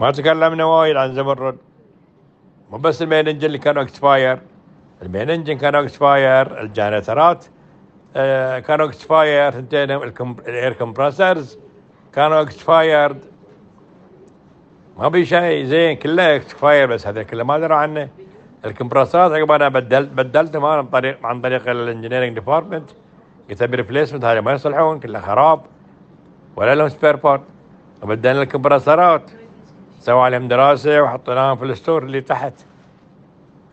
ما تكلمنا وايد عن زمرد مو بس ال main engine اللي كانوا expire ال main engine كانوا expire ال generator ات آه كانوا expire ثنتين ال air compressors كانوا expired ما في شيء زين كله expire بس هذا كله ما درى عنه. ال compressor ات عقب أنا بدلت بدلتهم أنا عن طريق عن طريق ال engineering department قلت أبي replacement هذا ما يصلحون كله خراب. ولا لهم سبير بارت وبدلنا الكمبرسرات. سووا عليهم دراسة وحطيناهم في الستور اللي تحت.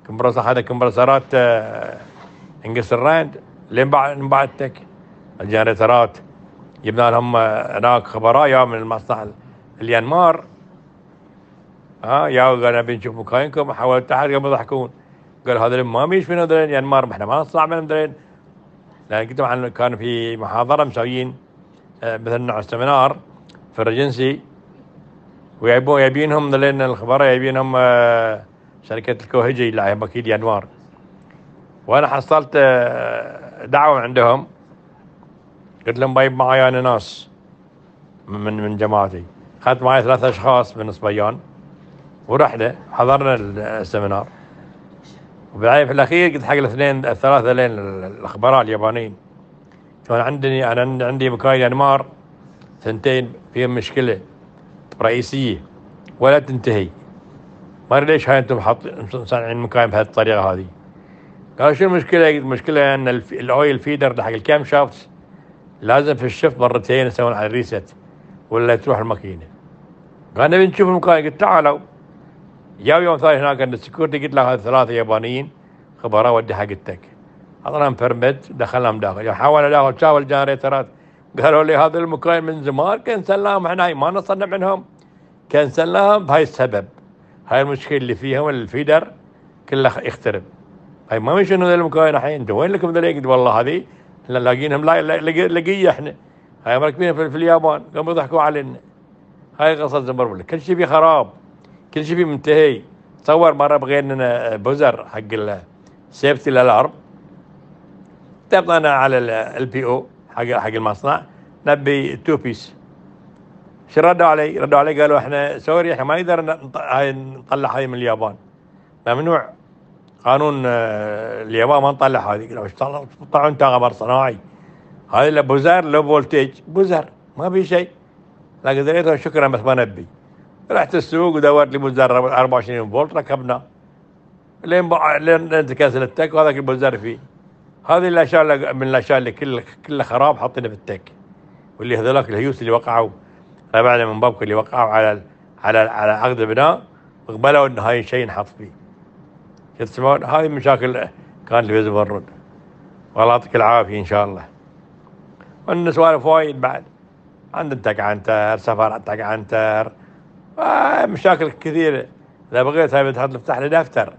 كمبرسر هذا كمبرسرات آه، انقص الراند لين بعد بعدتك الجنريترات جبنا لهم آه، هناك خبراء يا من المصنع اليانمار. ها يا قال نبي نشوف مكاينكم حاولت تحت قبل يضحكون. قال هذول ما من هذول يانمار إحنا ما نصنع من هذول لأن قلت كان في محاضرة مسويين آه، مثل نوع seminar في ال Regency ويبون يبينهم لأن الخبراء يبينهم آه، شركة الكوهجي اللي هي وكيل يانمار. وأنا حصلت آه، دعوة عندهم. قلت لهم بجيب معاي أنا ناس من من جماعتي. اخذت معي ثلاثة أشخاص من صبيان. ورحنا حضرنا ال seminar. وبعدين في الأخير قلت حق الاثنين الثلاثة لين الاخبراء اليابانيين. كان عندي أنا عندي مكاين انمار ثنتين فيهم مشكلة. رئيسيه ولا تنتهي. ما أدري ليش هاي أنتم صانعين بهذه الطريقة هذه. قال شو المشكلة؟ المشكلة أن الأويل فيدر حق الكام شافت لازم في الشفت مرتين يسوون على الريست ولا تروح الماكينة. قال نبي نشوف المكاين قلت تعالوا. جاء يوم ثاني هناك عند ال security قلت له ثلاثة يابانيين خبراء ودي حق ال tug. اعطناهم permit دخلناهم داخل. حولوا داخل شافوا ال generator ات. قالوا لي هذا المكاين من زمان كنسلناهم إحنا ما نصنع منهم. كنسلناهم بهاي السبب. هاي المشكلة اللي فيهم ال feeder كله يخترب. هاي ما شنو ذا المكاين الحين. أنتم وين لكم ذا والله هذه لاقينهم لقية إحنا. هاي مركبين في, اليابان. قاموا يضحكوا علينا. هاي قصة زمرد كل شيء فيه خراب. كل شيء فيه منتهي. تصور مرة بغينا buzzer حق ال safety alarm اتفقنا على ال PO حق حق المصنع. نبي two piece شو ردوا علي؟ ردوا علي قالوا إحنا sorry إحنا ما نقدر نطلع هاي من اليابان. ممنوع. قانون آه، اليابان ما نطلع هذه. قالوا إيش تطلعون انت قمر صناعي. لا buzzer low voltage. buzzer ما في شيء. لكن رديتهم شكرا بس ما نبي. رحت السوق ودورت لي buzzer 24 فولت ركبنا. لين لين انتكنسل ال tug وهذاك ال buzzer فيه. هذه الأشياء من الأشياء اللي كلها كلها خراب حاطينها في ال tug. واللي هذولاك التيوس اللي وقعوا. تبعنا من بابك اللي وقعوا على على على عقد البناء وقبلوا إن هاي شيء نحط فيه. شو تسمعون هذه مشاكل كانت في زبرد والله يعطيك العافية إن شاء الله. وعندنا سوالف وايد بعد. عندنا تك عنتر سفر تك عنتر آه مشاكل كثيرة. إذا بغيت هاي بتحط تفتح لي دفتر.